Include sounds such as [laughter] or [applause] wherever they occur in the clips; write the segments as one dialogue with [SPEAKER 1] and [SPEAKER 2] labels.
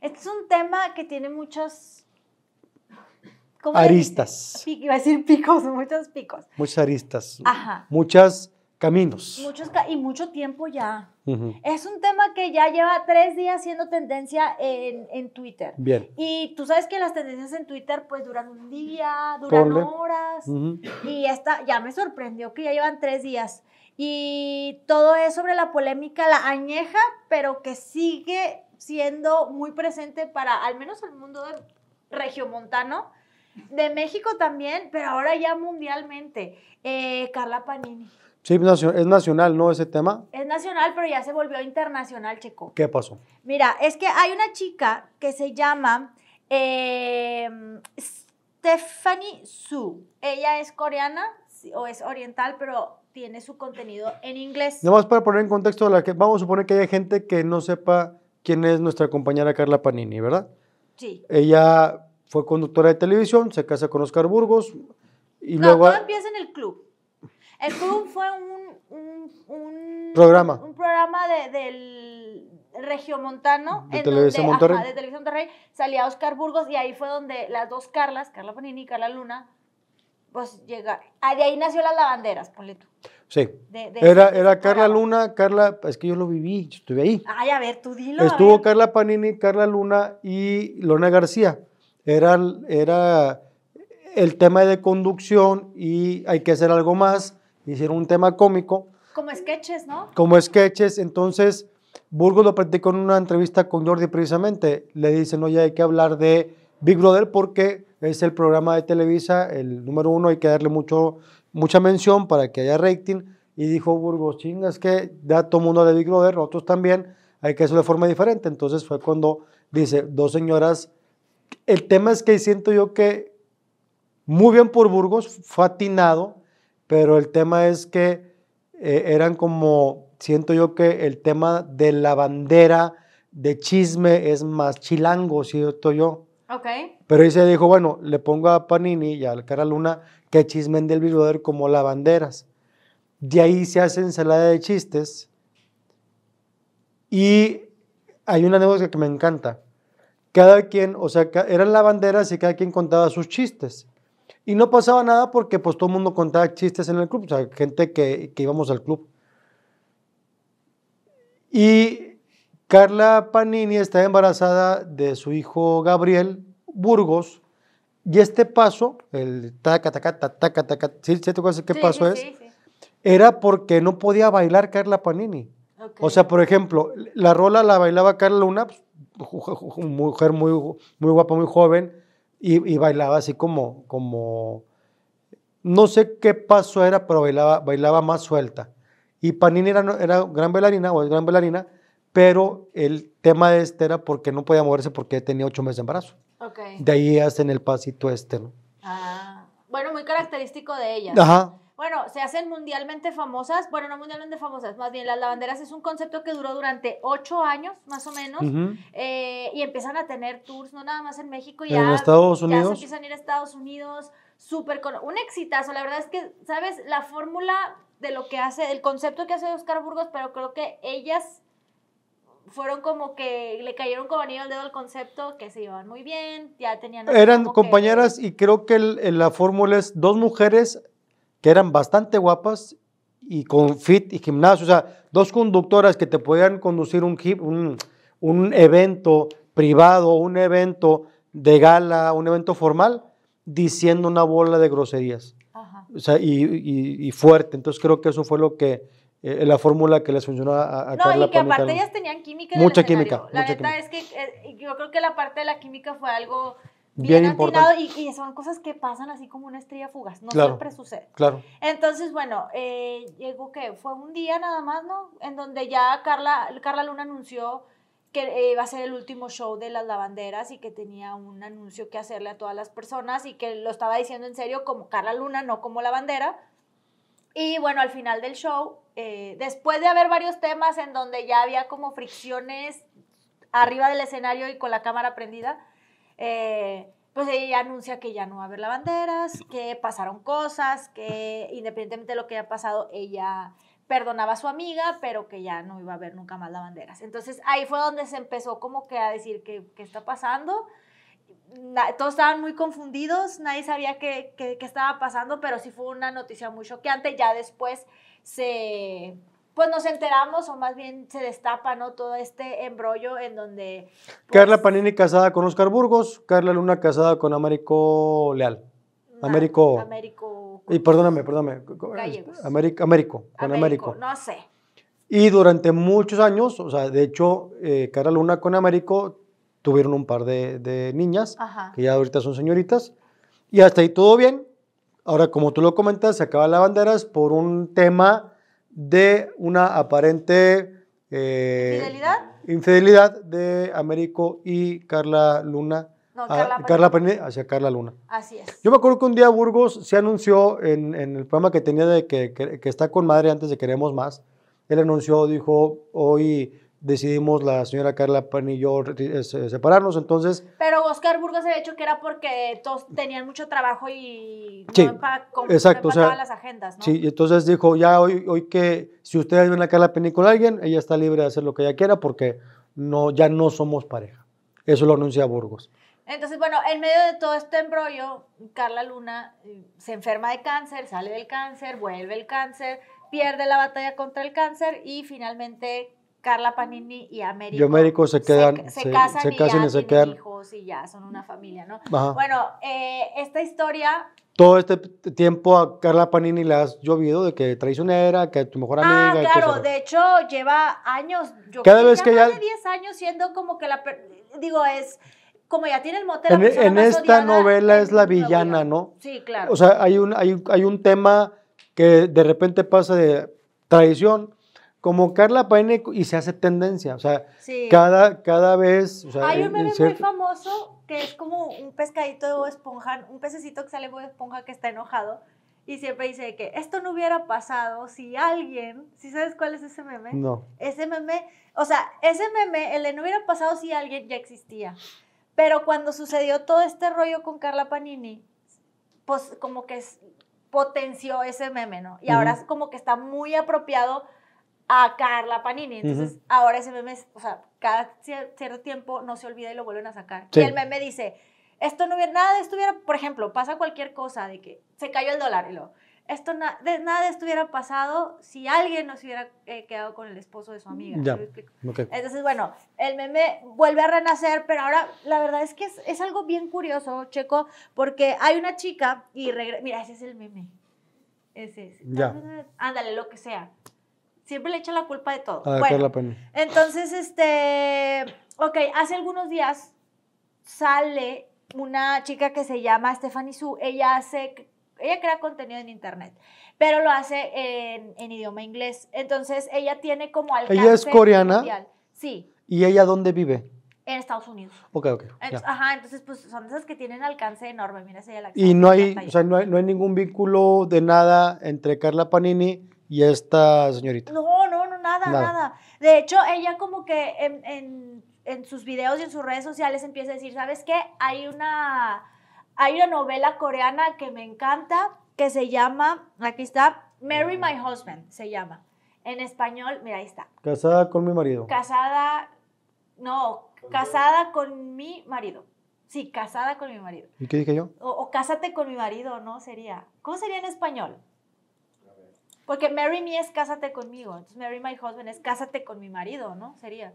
[SPEAKER 1] Este es un tema que tiene muchos... ¿cómo le
[SPEAKER 2] Aristas.
[SPEAKER 1] dicen? Pi- Iba a decir picos, [laughs] muchos picos.
[SPEAKER 2] Muchas aristas.
[SPEAKER 1] Ajá.
[SPEAKER 2] Muchos caminos.
[SPEAKER 1] Muchos y mucho tiempo ya. Es un tema que ya lleva tres días siendo tendencia en, en Twitter.
[SPEAKER 2] Bien.
[SPEAKER 1] Y tú sabes que las tendencias en Twitter pues duran un día, duran
[SPEAKER 2] Ponle.
[SPEAKER 1] horas.
[SPEAKER 2] Ujú.
[SPEAKER 1] Y esta ya me sorprendió que ya llevan tres días. Y todo es sobre la polémica, la añeja, pero que sigue siendo muy presente para al menos el mundo regiomontano, de México también, pero ahora ya mundialmente. Eh, Carla Panini.
[SPEAKER 2] Sí, es nacional, ¿no? Ese tema.
[SPEAKER 1] Es nacional, pero ya se volvió internacional, Checo.
[SPEAKER 2] ¿Qué pasó?
[SPEAKER 1] Mira, es que hay una chica que se llama eh, Stephanie Su. Ella es coreana o es oriental, pero tiene su contenido en inglés.
[SPEAKER 2] Nada más para poner en contexto, la que, vamos a suponer que hay gente que no sepa quién es nuestra compañera Carla Panini, ¿verdad?
[SPEAKER 1] Sí.
[SPEAKER 2] Ella fue conductora de televisión, se casa con Oscar Burgos y
[SPEAKER 1] No,
[SPEAKER 2] luego
[SPEAKER 1] todo empieza en el club. El club fue un, un, un-
[SPEAKER 2] Programa.
[SPEAKER 1] Un programa de, del regiomontano.
[SPEAKER 2] De
[SPEAKER 1] en
[SPEAKER 2] Televisa
[SPEAKER 1] donde,
[SPEAKER 2] Monterrey.
[SPEAKER 1] ajá, de Televisa Monterrey. Salía Oscar Burgos y ahí fue donde las dos Carlas, Carla Panini y Carla Luna, pues llegaron. Ah, de ahí nació las lavanderas, ponle tú.
[SPEAKER 2] sí.
[SPEAKER 1] de- de
[SPEAKER 2] Era, era Carla. Luna, Carla, es que yo lo viví, yo estuve ahí.
[SPEAKER 1] Ay, a ver, tú dilo.
[SPEAKER 2] Estuvo. Carla Panini, Carla Luna y Lorena García. Era, era el tema de conducción y hay que hacer algo más. Hicieron un tema cómico,
[SPEAKER 1] Como sketches, ¿no?
[SPEAKER 2] como sketches. Entonces, Burgos lo practicó en una entrevista con Jordi precisamente. Le dicen, oye, hay que hablar de Big Brother porque es el programa de Televisa, el número uno, hay que darle mucho, mucha mención para que haya rating. Y dijo Burgos, chingas que da todo mundo de Big Brother, nosotros también, hay que hacerlo de forma diferente. Entonces fue cuando dice, dos señoras, el tema es que siento yo que muy bien por Burgos, fue atinado, pero el tema es que eh, eran como, siento yo que el tema de la bandera, de chisme, es más chilango, siento yo. Pero ahí se dijo, bueno, le pongo a Panini y a la cara Luna que chismen del Big Brother como lavanderas. De ahí se hace ensalada de chistes. Y hay una anécdota que me encanta. Cada quien, o sea, eran lavanderas y cada quien contaba sus chistes. Y no pasaba nada porque pues todo el mundo contaba chistes en el club, o sea, gente que, que íbamos al club. Y Carla Panini está embarazada de su hijo Gabriel Burgos. Y este paso, el taca, taca, taca, taca, taca, ¿sí, sí te acuerdas qué
[SPEAKER 1] Sí,
[SPEAKER 2] paso
[SPEAKER 1] sí,
[SPEAKER 2] es?
[SPEAKER 1] sí, sí.
[SPEAKER 2] Era porque no podía bailar Carla Panini. O sea, por ejemplo, la rola la bailaba Carla Luna, pues, mujer muy, muy guapa, muy joven, y, y bailaba así como, como, no sé qué paso era, pero bailaba, bailaba más suelta. Y Panini era, era gran bailarina, o es gran bailarina, pero el tema de este era porque no podía moverse porque tenía ocho meses de embarazo.
[SPEAKER 1] Ok.
[SPEAKER 2] De ahí hacen el pasito este, ¿no?
[SPEAKER 1] Ah, bueno, muy característico de ellas.
[SPEAKER 2] Ajá,
[SPEAKER 1] Bueno, se hacen mundialmente famosas, bueno, no mundialmente famosas, más bien las lavanderas es un concepto que duró durante ocho años, más o menos, eh, y empiezan a tener tours, no nada más en México,
[SPEAKER 2] En
[SPEAKER 1] ya,
[SPEAKER 2] Estados
[SPEAKER 1] ya se
[SPEAKER 2] Unidos.
[SPEAKER 1] empiezan a ir a Estados Unidos, súper con un exitazo, la verdad es que, ¿sabes? La fórmula de lo que hace, el concepto que hace Oscar Burgos, pero creo que ellas fueron como que le cayeron como anillo al dedo al concepto, que se llevaban muy bien, ya tenían...
[SPEAKER 2] Eran
[SPEAKER 1] que-
[SPEAKER 2] compañeras y creo que el- el- la fórmula es dos mujeres que eran bastante guapas y con fit y gimnasio, o sea, dos conductoras que te podían conducir un, un, un evento privado, un evento de gala, un evento formal, diciendo una bola de groserías,
[SPEAKER 1] Ajá.
[SPEAKER 2] o sea, y, y- y fuerte. Entonces creo que eso fue lo que, eh, la fórmula que les funcionó a, a
[SPEAKER 1] No,
[SPEAKER 2] Carla
[SPEAKER 1] y que aparte ellas tenían química
[SPEAKER 2] Mucha química,
[SPEAKER 1] La
[SPEAKER 2] mucha química.
[SPEAKER 1] es que eh, yo creo que la parte de la química fue algo
[SPEAKER 2] Bien
[SPEAKER 1] bien,
[SPEAKER 2] importante.
[SPEAKER 1] y, y son cosas que pasan así como una estrella fugaz. No
[SPEAKER 2] Claro.
[SPEAKER 1] siempre sucede.
[SPEAKER 2] Claro.
[SPEAKER 1] Entonces, bueno, eh, llegó que fue un día nada más, ¿no? En donde ya Carla, Carla Luna anunció que eh, iba a ser el último show de las lavanderas y que tenía un anuncio que hacerle a todas las personas y que lo estaba diciendo en serio como Carla Luna, no como lavandera. Y bueno, al final del show, eh, después de haber varios temas en donde ya había como fricciones arriba del escenario y con la cámara prendida, eh, pues ella anuncia que ya no va a haber lavanderas, que pasaron cosas, que independientemente de lo que haya pasado, ella perdonaba a su amiga, pero que ya no iba a ver nunca más lavanderas. Entonces ahí fue donde se empezó como que a decir que qué está pasando. Todos estaban muy confundidos, nadie sabía qué, qué- qué estaba pasando, pero sí fue una noticia muy choqueante. Ya después se, pues nos enteramos, o más bien se destapa, ¿no? Todo este embrollo en donde... pues,
[SPEAKER 2] Carla Panini casada con Oscar Burgos, Carla Luna casada con Américo Leal. Américo-
[SPEAKER 1] Américo...
[SPEAKER 2] Y perdóname, perdóname.
[SPEAKER 1] Gallegos.
[SPEAKER 2] Américo, Américo, con Américo.
[SPEAKER 1] No sé.
[SPEAKER 2] Y durante muchos años, o sea, de hecho, eh, Carla Luna con Américo tuvieron un par de, de niñas,
[SPEAKER 1] Ajá.
[SPEAKER 2] que ya ahorita son señoritas, y hasta ahí todo bien. Ahora, como tú lo comentas, se acaba la banderas por un tema de una aparente eh,
[SPEAKER 1] ¿Fidelidad?
[SPEAKER 2] infidelidad de Américo y Carla Luna,
[SPEAKER 1] No,
[SPEAKER 2] a-
[SPEAKER 1] Carla
[SPEAKER 2] Carla Panini hacia Carla Luna.
[SPEAKER 1] Así es.
[SPEAKER 2] Yo me acuerdo que un día Burgos se anunció en, en el programa que tenía de que, que- que está con madre antes de Queremos Más. Él anunció, dijo, hoy decidimos la señora Carla Pan y yo eh, se- separarnos, entonces,
[SPEAKER 1] Pero Oscar Burgos había dicho que era porque todos tenían mucho trabajo y
[SPEAKER 2] Sí,
[SPEAKER 1] no, no
[SPEAKER 2] exacto, o sea,
[SPEAKER 1] las agendas, ¿no?
[SPEAKER 2] sí, y entonces dijo, ya hoy, hoy que si ustedes ven a Carla Penny con alguien, ella está libre de hacer lo que ella quiera porque no, ya no somos pareja. Eso lo anuncia Burgos.
[SPEAKER 1] Entonces, bueno, en medio de todo este embrollo, Carla Luna eh, se enferma de cáncer, sale del cáncer, vuelve el cáncer, pierde la batalla contra el cáncer y finalmente Carla Panini y Américo,
[SPEAKER 2] Y Américo se quedan-
[SPEAKER 1] se,
[SPEAKER 2] se-
[SPEAKER 1] casan,
[SPEAKER 2] se
[SPEAKER 1] y
[SPEAKER 2] casan
[SPEAKER 1] ya
[SPEAKER 2] y se quedan.
[SPEAKER 1] hijos y ya son una familia, ¿no?
[SPEAKER 2] Ajá.
[SPEAKER 1] Bueno, eh, esta historia
[SPEAKER 2] Todo este tiempo a Carla Panini le has llovido de que traicionera, que tu mejor amiga.
[SPEAKER 1] Ah,
[SPEAKER 2] y
[SPEAKER 1] claro, de hecho lleva años, yo
[SPEAKER 2] Cada
[SPEAKER 1] creo
[SPEAKER 2] vez que
[SPEAKER 1] más
[SPEAKER 2] ya-
[SPEAKER 1] de 10 años siendo como que la, digo, es, como ya tiene el mote de la
[SPEAKER 2] En, en
[SPEAKER 1] más
[SPEAKER 2] esta
[SPEAKER 1] odiada
[SPEAKER 2] novela es la villana. ¿no?
[SPEAKER 1] Sí, claro.
[SPEAKER 2] O sea, hay un, hay, hay un tema que de repente pasa de traición, como Carla Paine y se hace tendencia. O sea,
[SPEAKER 1] sí.
[SPEAKER 2] cada, cada vez. o sea,
[SPEAKER 1] Hay un meme muy famoso que es como un pescadito de Bob esponja, un pececito que sale de Bob esponja que está enojado y siempre dice que esto no hubiera pasado si alguien, si sabes cuál es ese meme?
[SPEAKER 2] No.
[SPEAKER 1] Ese meme, o sea, ese meme, el de no hubiera pasado si alguien ya existía. Pero cuando sucedió todo este rollo con Carla Panini, pues como que potenció ese meme, ¿no? Y ahora
[SPEAKER 2] Ujú.
[SPEAKER 1] es como que está muy apropiado a Carla Panini. Entonces, ahora ese meme, es, o sea, cada cier- cierto tiempo no se olvida y lo vuelven a sacar.
[SPEAKER 2] Sí.
[SPEAKER 1] Y el meme dice, esto no hubiera, nada de esto hubiera, por ejemplo, pasa cualquier cosa de que se cayó el dólar y lo, esto na- de, nada de esto hubiera pasado si alguien no se hubiera eh, quedado con el esposo de su amiga. ¿sí
[SPEAKER 2] Ya.
[SPEAKER 1] me explico?
[SPEAKER 2] ok.
[SPEAKER 1] Entonces, bueno, el meme vuelve a renacer, pero ahora la verdad es que es, es algo bien curioso, Checo, porque hay una chica y regresa. Mira, ese es el meme. Ese es.
[SPEAKER 2] Ya.
[SPEAKER 1] Ándale, lo que sea. Siempre le echan la culpa de todo.
[SPEAKER 2] A
[SPEAKER 1] bueno,
[SPEAKER 2] Carla Paine.
[SPEAKER 1] entonces, este. Ok, hace algunos días sale una chica que se llama Stephanie Su. Ella hace. Ella crea contenido en internet, pero lo hace en, en idioma inglés. Entonces, ella tiene como alcance
[SPEAKER 2] ¿Ella es coreana?
[SPEAKER 1] mundial. Sí,
[SPEAKER 2] ¿Y ella dónde vive?
[SPEAKER 1] en Estados Unidos.
[SPEAKER 2] Ok, ok.
[SPEAKER 1] Ajá, entonces, pues son esas que tienen alcance enorme. Mira, ya la
[SPEAKER 2] Y no hay, o sea, no hay, no hay ningún vínculo de nada entre Carla Panini y esta señorita.
[SPEAKER 1] No, no, no, nada,
[SPEAKER 2] Nada.
[SPEAKER 1] nada. De hecho, ella como que en, en- en sus videos y en sus redes sociales empieza a decir, ¿sabes qué? Hay una, hay una novela coreana que me encanta, que se llama, aquí está, Marry My Husband, se llama. En español, mira, ahí está.
[SPEAKER 2] Casada con mi marido.
[SPEAKER 1] Casada, no, casada con mi marido. Sí, casada con mi marido.
[SPEAKER 2] ¿Y qué dije yo?
[SPEAKER 1] O, o cásate con mi marido, ¿no? Sería. ¿Cómo sería en español? Porque marry me es cásate conmigo. Entonces, marry my husband es cásate con mi marido, ¿no? Sería.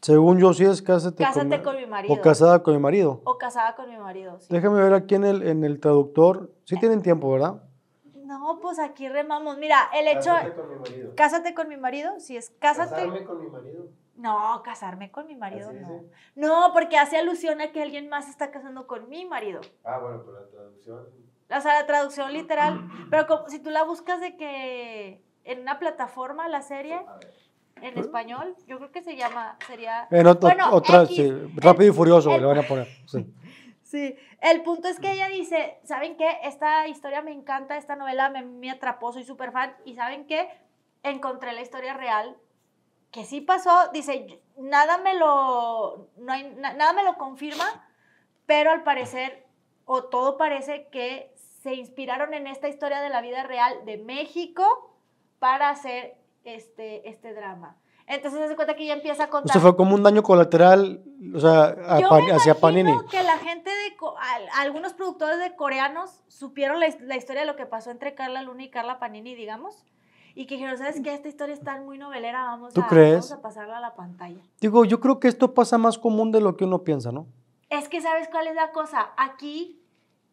[SPEAKER 2] Según yo, sí es cásate,
[SPEAKER 1] Cásate
[SPEAKER 2] con,
[SPEAKER 1] con mi marido.
[SPEAKER 2] O casada con mi marido.
[SPEAKER 1] O casada con mi marido, sí.
[SPEAKER 2] Déjame ver aquí en el, en el traductor. Sí tienen tiempo, ¿verdad?
[SPEAKER 1] No, pues aquí remamos. Mira, el hecho.
[SPEAKER 2] con mi marido.
[SPEAKER 1] Cásate con mi marido, si es cásate.
[SPEAKER 2] con mi marido.
[SPEAKER 1] No, casarme con mi marido,
[SPEAKER 2] Así
[SPEAKER 1] no.
[SPEAKER 2] dice.
[SPEAKER 1] No, porque hace alusión a que alguien más se está casando con mi marido.
[SPEAKER 2] Ah, bueno, pero la traducción.
[SPEAKER 1] O sea, la traducción literal. Pero como, si tú la buscas de que en una plataforma, la serie, en español, yo creo que se llama, sería...
[SPEAKER 2] En ot-
[SPEAKER 1] Bueno,
[SPEAKER 2] otra,
[SPEAKER 1] X,
[SPEAKER 2] sí,
[SPEAKER 1] el-
[SPEAKER 2] rápido y furioso
[SPEAKER 1] el-
[SPEAKER 2] le van a poner. Sí. [laughs]
[SPEAKER 1] Sí, el punto es que ella dice, ¿saben qué? Esta historia me encanta, esta novela me, me atrapó, soy súper fan. Y ¿saben qué? Encontré la historia real, que sí pasó. Dice, nada me lo, no hay, na- nada me lo confirma, pero al parecer, o todo parece que se inspiraron en esta historia de la vida real de México para hacer este, este drama. Entonces se cuenta que ella empieza a
[SPEAKER 2] O
[SPEAKER 1] contar.
[SPEAKER 2] sea, fue como un daño colateral, o sea, a
[SPEAKER 1] Yo
[SPEAKER 2] Pan-
[SPEAKER 1] me
[SPEAKER 2] hacia Panini.
[SPEAKER 1] que la gente de al- algunos productores de coreanos supieron la, la historia de lo que pasó entre Carla Luna y Carla Panini, digamos, y que dijeron, ¿sabes qué? Esta historia está muy novelera, vamos,
[SPEAKER 2] ¿Tú
[SPEAKER 1] a,
[SPEAKER 2] crees?
[SPEAKER 1] vamos a pasarla a la pantalla.
[SPEAKER 2] Digo, yo creo que esto pasa más común de lo que uno piensa, ¿no?
[SPEAKER 1] Es que, ¿sabes cuál es la cosa? Aquí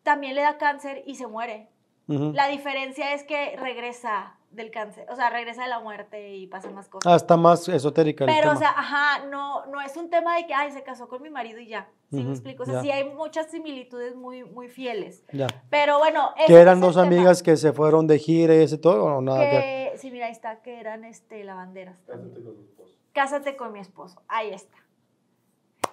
[SPEAKER 1] también le da cáncer y se muere.
[SPEAKER 2] Ujú.
[SPEAKER 1] La diferencia es que regresa del cáncer, o sea, regresa de la muerte y pasa más cosas.
[SPEAKER 2] Ah, está más esotérica el
[SPEAKER 1] Pero,
[SPEAKER 2] tema.
[SPEAKER 1] o sea, ajá, no, no es un tema de que, ay, se casó con mi marido y ya. ¿Sí
[SPEAKER 2] Ujú,
[SPEAKER 1] me explico? O sea,
[SPEAKER 2] ya.
[SPEAKER 1] sí hay muchas similitudes muy, muy fieles.
[SPEAKER 2] ya.
[SPEAKER 1] Pero bueno,
[SPEAKER 2] Que eran dos
[SPEAKER 1] tema.
[SPEAKER 2] amigas que se fueron de gira y ese todo, o nada que...
[SPEAKER 1] sí, mira, ahí está, que eran este, lavanderas. también. Cásate con mi esposo. Ahí está.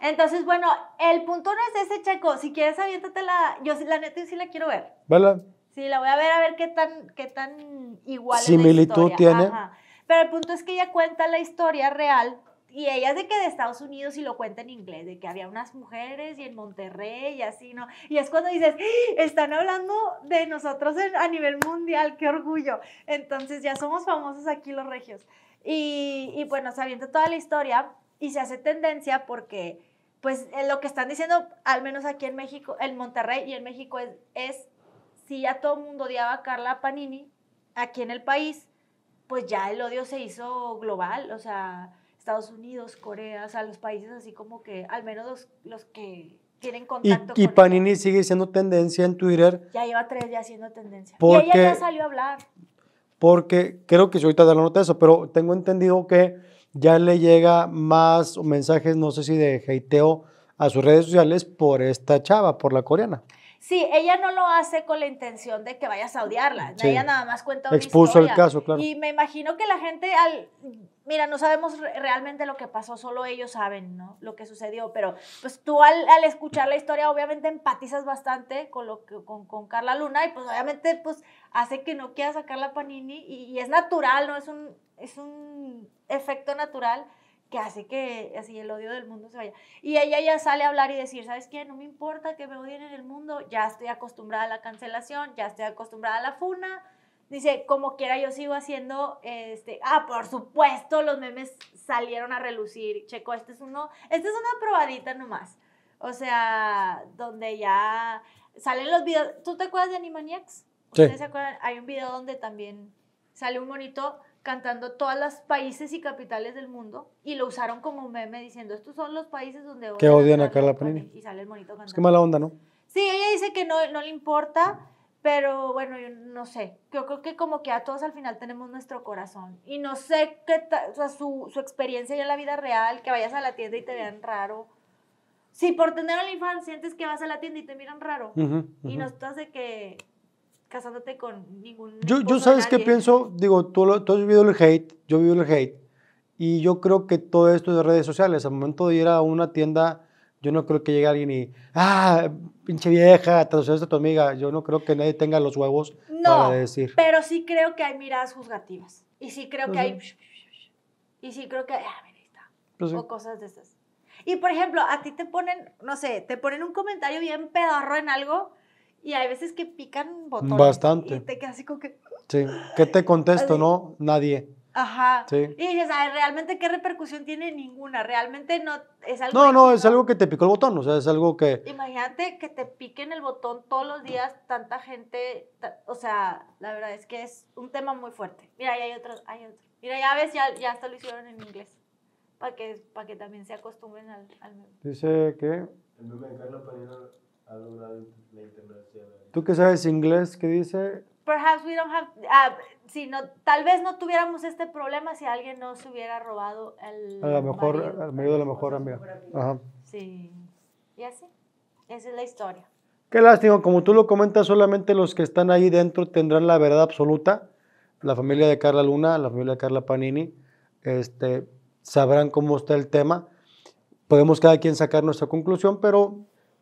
[SPEAKER 1] Entonces, bueno, el punto no es ese, Checo. Si quieres, aviéntate la. Yo, la neta, sí la quiero ver.
[SPEAKER 2] ¿Verdad?
[SPEAKER 1] Sí, la voy a ver a ver qué tan, qué tan igual es
[SPEAKER 2] Similitud
[SPEAKER 1] la historia.
[SPEAKER 2] tiene.
[SPEAKER 1] Ajá. Pero el punto es que ella cuenta la historia real y ella es de que de Estados Unidos y lo cuenta en inglés, de que había unas mujeres y en Monterrey y así, ¿no? Y es cuando dices, ¡Ah! están hablando de nosotros en- a nivel mundial, qué orgullo. Entonces ya somos famosos aquí los regios. Y, y bueno, se avienta toda la historia y se hace tendencia porque, pues, eh, lo que están diciendo, al menos aquí en México, en Monterrey y en México, es, es si ya todo el mundo odiaba a Carla Panini, aquí en el país, pues ya el odio se hizo global, o sea, Estados Unidos, Corea, o sea, los países así como que, al menos los, los que tienen
[SPEAKER 2] Y,
[SPEAKER 1] contacto
[SPEAKER 2] y
[SPEAKER 1] con
[SPEAKER 2] Panini
[SPEAKER 1] ella.
[SPEAKER 2] sigue siendo tendencia en Twitter
[SPEAKER 1] Ya lleva tres ya siendo tendencia. Y
[SPEAKER 2] Porque-
[SPEAKER 1] ella ya salió a hablar.
[SPEAKER 2] porque creo que si ahorita da la nota de eso, pero tengo entendido que ya le llega más mensajes, no sé si de hateo a sus redes sociales por esta chava, por la coreana.
[SPEAKER 1] Sí, ella no lo hace con la intención de que vayas a odiarla.
[SPEAKER 2] Sí.
[SPEAKER 1] Ella nada más cuenta una
[SPEAKER 2] Expuso el caso, claro.
[SPEAKER 1] Y me imagino que la gente al mira, no sabemos re- realmente lo que pasó, solo ellos saben, ¿no? Lo que sucedió, pero pues tú al, escuchar la historia obviamente empatizas bastante con lo que con, con Carla Luna y pues obviamente pues hace que no quieras sacar la Panini y, y es natural, ¿no? Es un es un efecto natural que hace que así el odio del mundo se vaya. Y ella ya sale a hablar y decir, ¿sabes qué? No me importa que me odien en el mundo, ya estoy acostumbrada a la cancelación, ya estoy acostumbrada a la funa. Dice, como quiera yo sigo haciendo, este, ah, por supuesto, los memes salieron a relucir. Checo, este es uno, esta es una probadita nomás. O sea, donde ya salen los videos. ¿Tú te acuerdas de Animaniacs?
[SPEAKER 2] Sí.
[SPEAKER 1] ¿Ustedes se acuerdan? Hay un video donde también sale un monito cantando todos los países y capitales del mundo y lo usaron como meme diciendo, estos son los países donde
[SPEAKER 2] Que odian a Carla Panini.
[SPEAKER 1] Y sale el monito cantando.
[SPEAKER 2] Es que mala onda, ¿no?
[SPEAKER 1] Sí, ella dice que no, no le importa, pero bueno, yo no sé. Yo creo que como que a todos al final tenemos nuestro corazón. Y no sé qué o sea, su, su experiencia ya en la vida real, que vayas a la tienda y te vean raro. Si por tener OnlyFans sientes que vas a la tienda y te miran raro.
[SPEAKER 2] Ujú,
[SPEAKER 1] Y
[SPEAKER 2] ujú.
[SPEAKER 1] no estás de que casándote con ningún
[SPEAKER 2] Yo, yo sabes qué pienso, digo, tú, tú has vivido el hate, yo vivo el hate, y yo creo que todo esto es de redes sociales. Al momento de ir a una tienda, yo no creo que llegue alguien y, ah, pinche vieja, te a tu amiga. Yo no creo que nadie tenga los huevos
[SPEAKER 1] No,
[SPEAKER 2] para decir.
[SPEAKER 1] pero sí creo que hay miradas juzgativas. Y sí creo que hay... Y sí creo que... Ah, mira, ahí está.
[SPEAKER 2] Pues sí.
[SPEAKER 1] o cosas de esas. Y por ejemplo, a ti te ponen, no sé, te ponen un comentario bien pedorro en algo y hay veces que pican botones.
[SPEAKER 2] Bastante.
[SPEAKER 1] Y te quedas así como que,
[SPEAKER 2] Sí. ¿Qué te contesto,
[SPEAKER 1] Así.
[SPEAKER 2] no? Nadie.
[SPEAKER 1] Ajá.
[SPEAKER 2] Sí.
[SPEAKER 1] Y dices, ay, realmente qué repercusión tiene ninguna. Realmente no es algo.
[SPEAKER 2] No, no, es algo que te picó el botón, o sea, es algo que...
[SPEAKER 1] Imagínate que te piquen el botón todos los días, tanta gente. o sea, la verdad es que es un tema muy fuerte. Mira, ahí hay otro, hay otro. Mira, ya ves, ya, ya hasta lo hicieron en inglés. Para que, para que también se acostumbren al, al.
[SPEAKER 2] Dice que...
[SPEAKER 3] El meme de Carla Panini ha logrado la internacional.
[SPEAKER 2] ¿Tú que sabes inglés? ¿Qué dice?
[SPEAKER 1] Perhaps we don't have, ah, si no, tal vez no tuviéramos este problema si alguien no se hubiera robado el
[SPEAKER 2] A lo mejor,
[SPEAKER 1] marido.
[SPEAKER 2] al marido de la mejor amiga. Ajá.
[SPEAKER 1] Sí. Y así. Esa es la historia.
[SPEAKER 2] Qué lástima, como tú lo comentas, solamente los que están ahí dentro tendrán la verdad absoluta. La familia de Carla Luna, la familia de Carla Panini, este, sabrán cómo está el tema. Podemos cada quien sacar nuestra conclusión, pero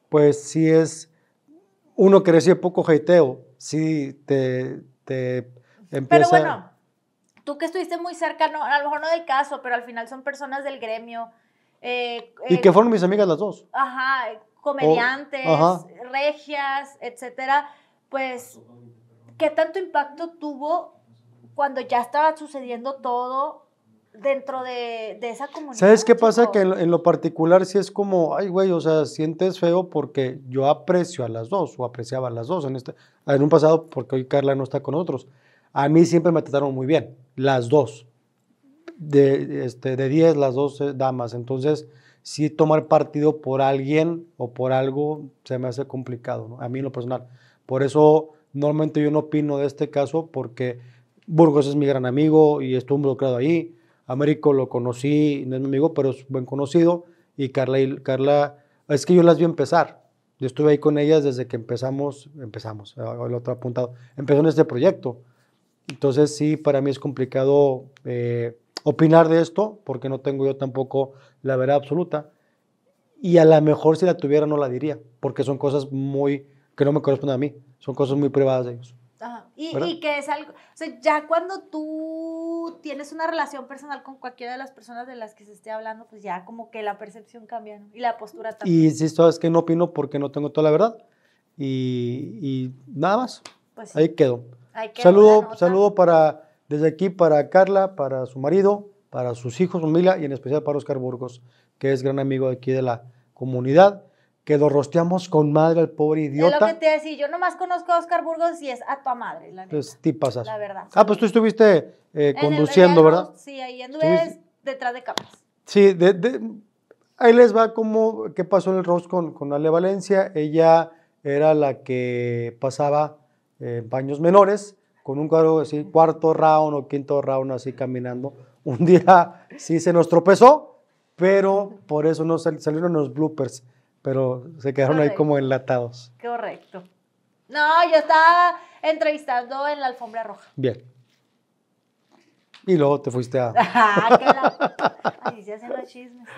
[SPEAKER 2] pues si es uno que recibe poco hateo, sí te, te empieza...
[SPEAKER 1] Pero bueno, tú que estuviste muy cerca, no, a lo mejor no del caso, pero al final son personas del gremio. eh,
[SPEAKER 2] Y
[SPEAKER 1] eh,
[SPEAKER 2] que fueron mis amigas las dos.
[SPEAKER 1] Ajá, comediantes,
[SPEAKER 2] ajá.
[SPEAKER 1] regias, etcétera, pues, ¿qué tanto impacto tuvo cuando ya estaba sucediendo todo dentro de, de esa comunidad.
[SPEAKER 2] ¿Sabes qué pasa?
[SPEAKER 1] chico.
[SPEAKER 2] Que en, lo- en lo particular sí es como, ay, güey, o sea, sientes feo porque yo aprecio a las dos o apreciaba a las dos en, este, en un pasado porque hoy Carla no está con nosotros. A mí siempre me trataron muy bien, las dos. De, este, de 10, las dos eh, damas. Entonces, sí tomar partido por alguien o por algo se me hace complicado, ¿no? A mí en lo personal. Por eso, normalmente yo no opino de este caso porque Burgos es mi gran amigo y estuvo involucrado ahí. Américo lo conocí, no es mi amigo, pero es buen conocido. Y Carla, Carla, es que yo las vi empezar. Yo estuve ahí con ellas desde que empezamos, empezamos, el otro apuntado, empezó en este proyecto. Entonces sí, para mí es complicado eh, opinar de esto porque no tengo yo tampoco la verdad absoluta. Y a lo mejor si la tuviera no la diría, porque son cosas muy que no me corresponden a mí, son cosas muy privadas de ellos.
[SPEAKER 1] Ajá. Y, y que es algo, o sea, ya cuando tú tienes una relación personal con cualquiera de las personas de las que se esté hablando, pues ya como que la percepción cambia, ¿no? Y la postura también.
[SPEAKER 2] Y si sabes que no opino porque no tengo toda la verdad. Y, y nada más,
[SPEAKER 1] pues sí,
[SPEAKER 2] ahí quedo.
[SPEAKER 1] ahí quedó
[SPEAKER 2] Saludo, saludo para, desde aquí para Carla, para su marido, para sus hijos, familia y en especial para Oscar Burgos, que es gran amigo aquí de la comunidad, que lo rosteamos con madre al pobre
[SPEAKER 1] Es lo que
[SPEAKER 2] idiota.
[SPEAKER 1] te decía, yo nomás conozco a Oscar Burgos y es a tu madre, la
[SPEAKER 2] Pues tipasas.
[SPEAKER 1] la verdad.
[SPEAKER 2] Ah, pues tú estuviste eh,
[SPEAKER 1] el-
[SPEAKER 2] conduciendo,
[SPEAKER 1] el
[SPEAKER 2] ¿verdad?
[SPEAKER 1] Sí, ahí anduve
[SPEAKER 2] Estuviste-
[SPEAKER 1] detrás de cámaras.
[SPEAKER 2] Sí, de- de- ahí les va como qué pasó en el roast con, con Ale Valencia. Ella era la que pasaba eh, en paños menores, con un cuadro así, cuarto round o quinto round así caminando. Un día sí se nos tropezó, pero por eso no sal- salieron los bloopers, pero se quedaron ahí como enlatados.
[SPEAKER 1] Correcto. No, yo estaba entrevistando en la alfombra roja.
[SPEAKER 2] Bien. Y luego te fuiste a... [laughs] [laughs]
[SPEAKER 1] Ay, la- Así se hacen los chismes.